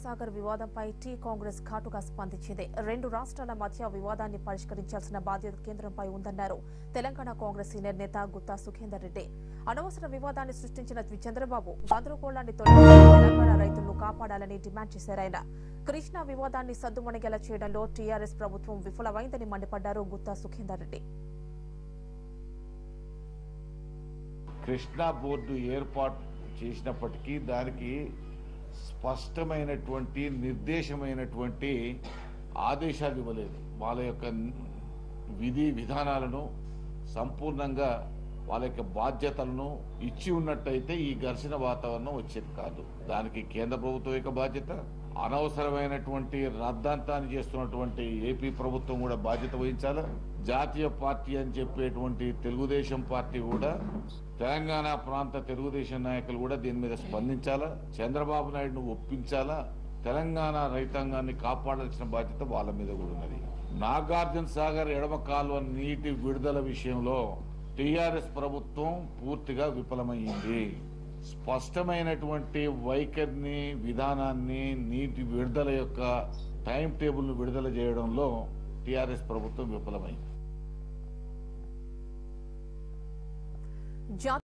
సాగర్ వివాదంపై టీ కాంగ్రెస్ ఘాటుగా స్పందించింది. రెండు రాష్ట్రాల మధ్య వివాదాన్ని పరిష్కరించాల్సిన బాధ్యత కేంద్రంపై ఉందన్నారు తెలంగాణ కాంగ్రెస్ సీనియర్ నేత గుత్తా సుఖేందర్ రెడ్డి. అనవసర వివాదాన్ని సృష్టించిన చంద్రబాబు గందరగోళాన్ని తొలగించి తెలంగాణ రైతులను కాపాడాలని డిమాండ్ చేశారు ఆయన. కృష్ణా వివాదాన్ని సద్దుమణిగేలా చేయడంలో టీఆర్ఎస్ ప్రభుత్వం విఫలమైందని మండిపడ్డారు గుత్తా సుఖేందర్ రెడ్డి. కృష్ణా బోర్డు ఏర్పాటు చేసినప్పటికీ దానికి స్పష్టమైనటువంటి నిర్దేశమైనటువంటి ఆదేశాలు ఇవ్వలేదు. వాళ్ళ యొక్క విధి విధానాలను సంపూర్ణంగా వాళ్ళ యొక్క బాధ్యతలను ఇచ్చి ఉన్నట్టయితే ఈ ఘర్షణ వాతావరణం వచ్చేది కాదు. దానికి కేంద్ర ప్రభుత్వం యొక్క బాధ్యత అనవసరమైనటువంటి రద్దాంతాన్ని చేస్తున్నటువంటి ఏపీ ప్రభుత్వం కూడా బాధ్యత వహించాలా? జాతీయ పార్టీ అని చెప్పేటువంటి తెలుగుదేశం పార్టీ కూడా తెలంగాణ ప్రాంత తెలుగుదేశం నాయకులు కూడా దీని మీద స్పందించాలా? చంద్రబాబు నాయుడును ఒప్పించాలా? తెలంగాణ రైతాంగాన్ని కాపాడాల్సిన బాధ్యత వాళ్ళ మీద కూడా ఉన్నది. నాగార్జున సాగర్ ఎడమ కాలువ నీటి విడుదల విషయంలో టీఆర్ఎస్ ప్రభుత్వం పూర్తిగా విఫలమైంది స్పష్టమైనటువంటి వైఖరిని విధానాన్ని నీటి విడుదల యొక్క టైం టేబుల్ను విడుదల చేయడంలో టీఆర్ఎస్ ప్రభుత్వం విఫలమైంది.